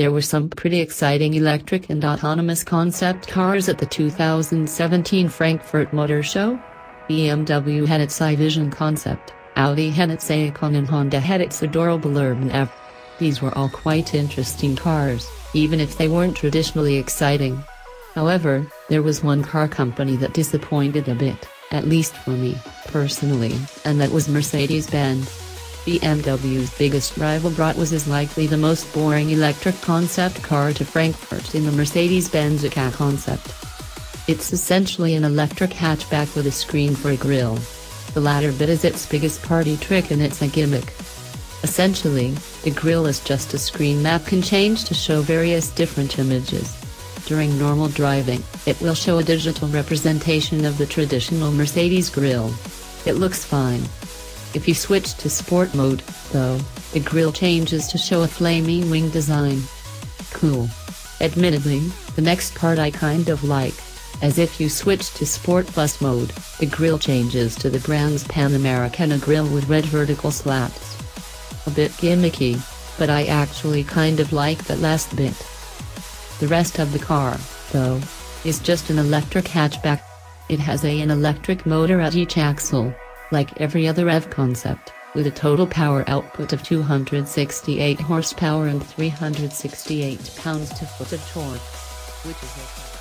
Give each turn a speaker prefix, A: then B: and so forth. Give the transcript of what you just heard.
A: There were some pretty exciting electric and autonomous concept cars at the 2017 Frankfurt Motor Show. BMW had its iVision concept, Audi had its Aicon and Honda had its adorable Urban EV. These were all quite interesting cars, even if they weren't traditionally exciting. However, there was one car company that disappointed a bit, at least for me, personally, and that was Mercedes-Benz. BMW's biggest rival brought was as likely the most boring electric concept car to Frankfurt in the Mercedes-Benz EQA concept. It's essentially an electric hatchback with a screen for a grille. The latter bit is its biggest party trick and it's a gimmick. Essentially, the grille is just a screen that can change to show various different images. During normal driving, it will show a digital representation of the traditional Mercedes grille. It looks fine. If you switch to sport mode, though, the grille changes to show a flaming wing design. Cool. Admittedly, the next part I kind of like. As if you switch to Sport Plus mode, the grille changes to the brand's Panamericana grille with red vertical slats. A bit gimmicky, but I actually kind of like that last bit. The rest of the car, though, is just an electric hatchback. It has a an electric motor at each axle, like every other EV concept, with a total power output of 268 horsepower and 368 pounds-to-foot of torque, which is.